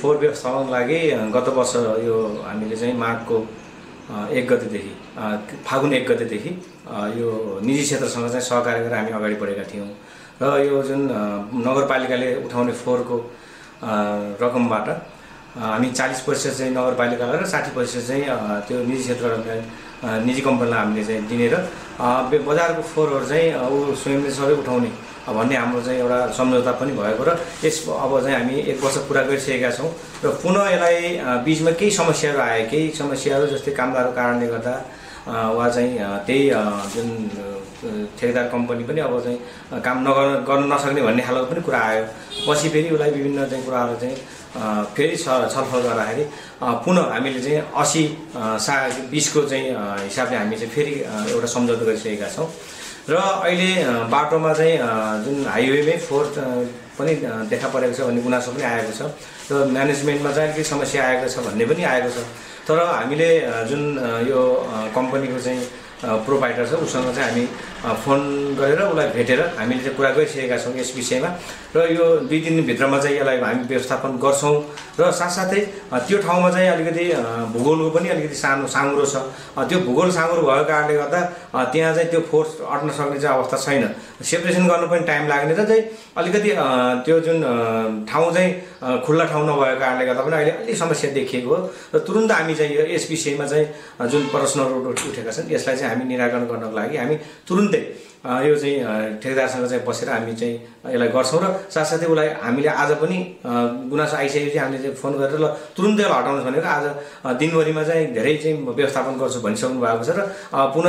फोहोर व्यवस्थापनको लागि गत वर्ष यो हामीले चाहिँ माघको एक गतेदेखि फागुन एक गतेदेखि यो निजी क्षेत्रसँग चाहिँ सहकार्य गरेर हामी अगाडि बढेका थियौँ। र यो जुन नगरपालिकाले उठाउने फोहोरको रकमबाट हामी चालिस प्रतिशत चाहिँ नगरपालिकालाई र साठी प्रतिशत चाहिँ त्यो निजी क्षेत्रलाई अ, निजी कम्पनीलाई हामीले चाहिँ दिने र बजारको फोहोरहरू चाहिँ ऊ स्वयंले सबै उठाउने भन्ने हाम्रो चाहिँ एउटा सम्झौता पनि भएको र यस अब चाहिँ हामी एक वर्ष पुरा गरिसकेका छौँ र पुनः यसलाई बिचमा केही समस्याहरू आए केही समस्याहरू जस्तै कामदारको कारणले गर्दा वा चाहिँ त्यही जुन ठेकेदार कम्पनी पनि अब चाहिँ काम नगर्न गर्न नसक्ने भन्ने खालको पनि कुरा आयो। पछि फेरि उसलाई विभिन्न चाहिँ कुराहरू चाहिँ फेरि छलफल गर्दाखेरि पुनः हामीले चाहिँ असी सा बिसको चाहिँ हिसाबले हामी चाहिँ फेरि एउटा सम्झौता गरिसकेका छौँ। र अहिले बाटोमा चाहिँ जुन हाइवेमै फोहोर अ, पनि देखा परेको छ भन्ने गुनासो पनि आएको छ। र म्यानेजमेन्टमा चाहिँ अलिकति समस्या आएको छ भन्ने पनि आएको छ। तर हामीले जुन यो कम्पनीको चाहिँ प्रोभाइडर छ उसँग चाहिँ हामी फोन गरेर उसलाई भेटेर हामीले चाहिँ कुरा गरिसकेका छौँ यस विषयमा। र यो दुई दिनभित्रमा चाहिँ यसलाई हामी व्यवस्थापन गर्छौँ। र साथसाथै त्यो ठाउँमा चाहिँ अलिकति भूगोलको पनि अलिकति सानो साँघुरो छ। त्यो भूगोल साँघुरो भएको कारणले गर्दा त्यहाँ चाहिँ त्यो फोर्स अट्न सक्ने चाहिँ अवस्था छैन। सेपरेसन गर्नु पनि टाइम लाग्ने र चाहिँ अलिकति त्यो जुन ठाउँ चाहिँ खुल्ला ठाउँ नभएको कारणले गर्दा पनि अहिले अलिक समस्या देखिएको हो। र तुरुन्त हामी चाहिँ यो यस विषयमा चाहिँ जुन प्रश्नहरू उठ- उठेका छन् यसलाई चाहिँ हामी निराकरण गर्नको लागि हामी तुरुन्तै यो चाहिँ ठेकेदारसँग चाहिँ बसेर हामी चाहिँ यसलाई गर्छौँ र साथसाथै उसलाई हामीले आज पनि गुनासो आइसकेपछि हामीले चाहिँ फोन गरेर ल तुरुन्तै हटाउनुहोस् भनेर आज दिनभरिमा चाहिँ धेरै चाहिँ व्यवस्थापन गर्छु भनिसक्नु भएको छ र पुनः